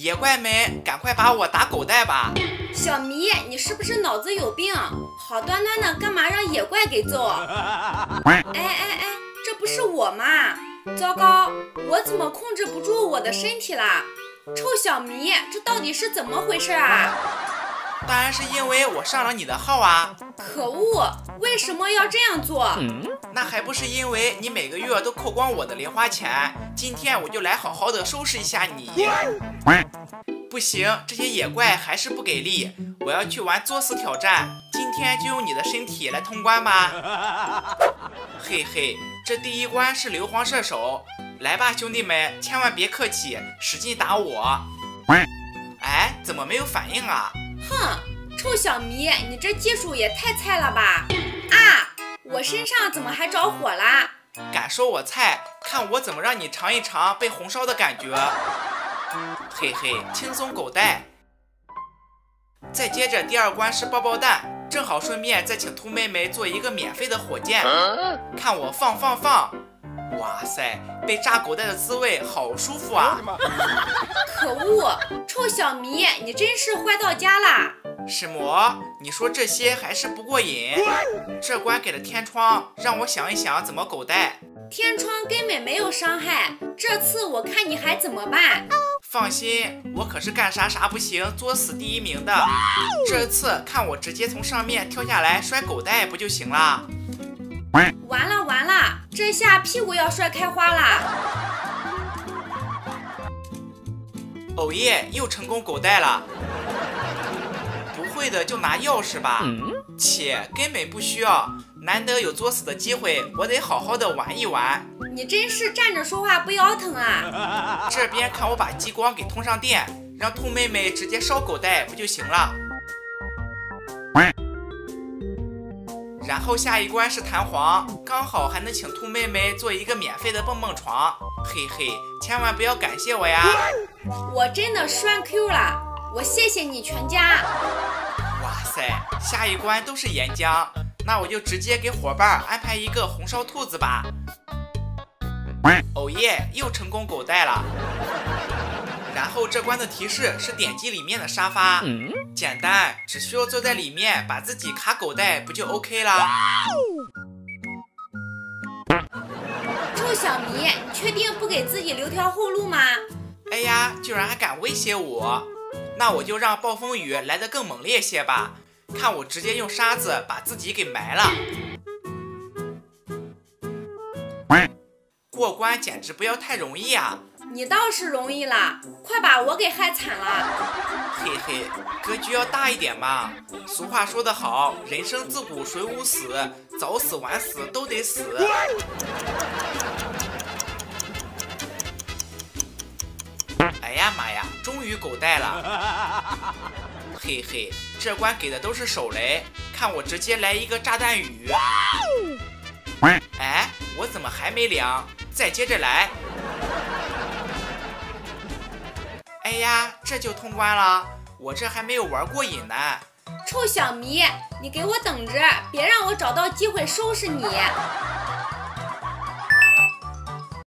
野怪们，赶快把我打狗带吧！小迷，你是不是脑子有病？好端端的，干嘛让野怪给揍？哎哎哎，这不是我吗？糟糕，我怎么控制不住我的身体啦？臭小迷，这到底是怎么回事啊？当然是因为我上了你的号啊！可恶，为什么要这样做？那还不是因为你每个月都扣光我的零花钱。今天我就来好好的收拾一下你。不行，这些野怪还是不给力，我要去玩作死挑战。今天就用你的身体来通关吧。嘿嘿，这第一关是硫磺射手，来吧，兄弟们，千万别客气，使劲打我。哎，怎么没有反应啊？哼，臭小迷，你这技术也太菜了吧！啊，我身上怎么还着火啦？敢说我菜？看我怎么让你尝一尝被红烧的感觉！嘿嘿，轻松狗带。再接着第二关是爆爆蛋，正好顺便再请兔妹妹做一个免费的火箭，看我放放放！哇塞，被炸狗带的滋味好舒服啊！可恶，臭小迷，你真是坏到家啦！什么？你说这些还是不过瘾？这关给了天窗，让我想一想怎么狗带。天窗根本没有伤害，这次我看你还怎么办？放心，我可是干啥啥不行，作死第一名的。这次看我直接从上面跳下来摔狗带不就行了？完了完了，这下屁股要摔开花啦！哦耶，又成功狗带了。不会的就拿钥匙吧，切，根本不需要。难得有作死的机会，我得好好的玩一玩。你真是站着说话不腰疼啊！这边看我把激光给通上电，让兔妹妹直接烧狗带不就行了？然后下一关是弹簧，刚好还能请兔妹妹做一个免费的蹦蹦床。嘿嘿，千万不要感谢我呀！我真的栓 Q 了，我谢谢你全家。哇塞，下一关都是岩浆。那我就直接给伙伴安排一个红烧兔子吧。哦耶，又成功狗带了。然后这关的提示是点击里面的沙发，简单，只需要坐在里面把自己卡狗带不就 OK 了？臭小迷，你确定不给自己留条后路吗？哎呀，居然还敢威胁我，那我就让暴风雨来得更猛烈些吧。看我直接用沙子把自己给埋了，过关简直不要太容易啊！你倒是容易了，快把我给害惨了！嘿嘿，格局要大一点嘛。俗话说得好，人生自古谁无死，早死晚死都得死。哎呀妈呀，终于狗带了！嘿嘿，这关给的都是手雷，看我直接来一个炸弹雨！哎，我怎么还没凉？再接着来！哎呀，这就通关了，我这还没有玩过瘾呢！臭小迷，你给我等着，别让我找到机会收拾你！